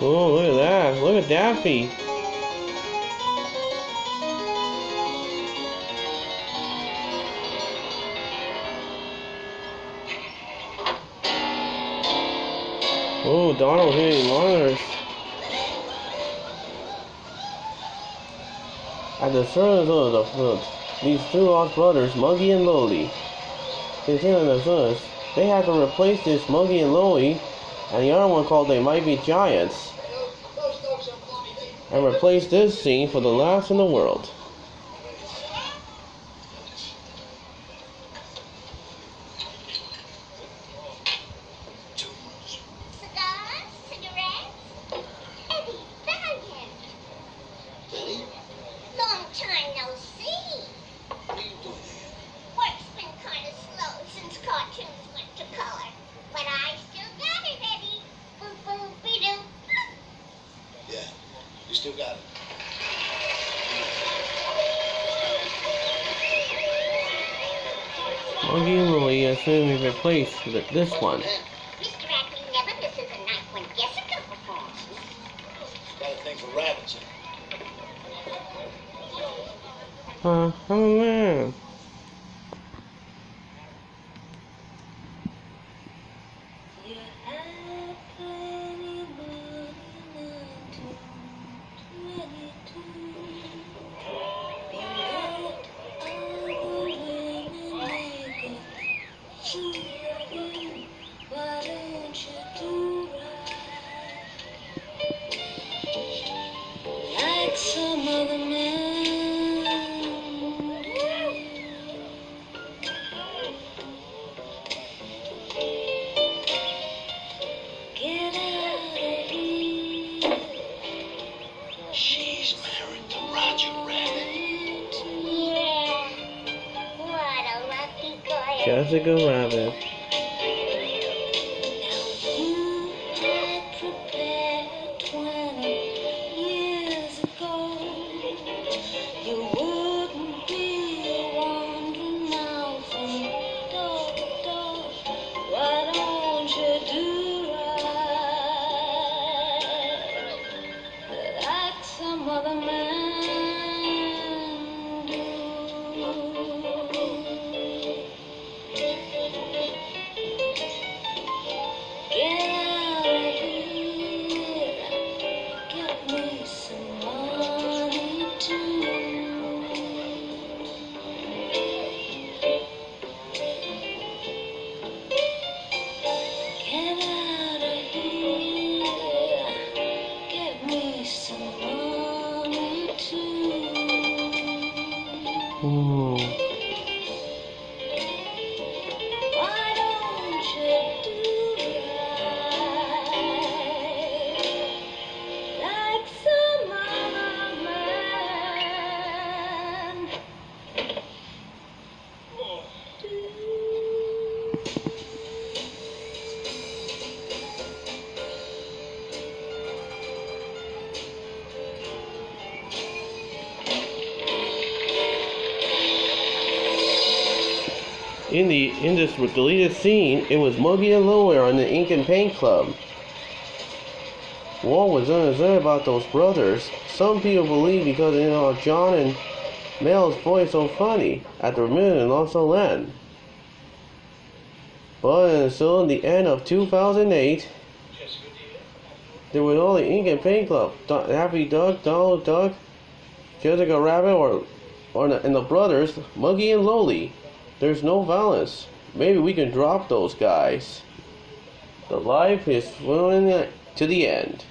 Oh, look at that. Look at Daffy. Oh, Donald hitting monitors. At the service of the foot, these two lost brothers, Muggy and Lowly, consider themselves. They had to replace this Muggy and Lowly and the other one called They Might Be Giants and replace this scene for the last in the world. Muggy and Lowly has been replaced with this one. Mr. Acme never misses a night when Jessica performs. Got a thing for rabbits. Uh, oh some other man. Get out of here. She's married to Roger Rabbit. What a lucky guy. Jessica Rabbit. You Get In the in this deleted scene, it was Muggy and Lowly on the Ink and Paint Club. What was understood about those brothers? Some people believe because you know John and Mel's voice so funny at the beginning and also then. But until the end of 2008, there was only Ink and Paint Club. Daffy Duck, Donald Duck, Jessica Rabbit, or or and the brothers Muggy and Lowly. There's no violence. Maybe we can drop those guys. The life is willing to the end.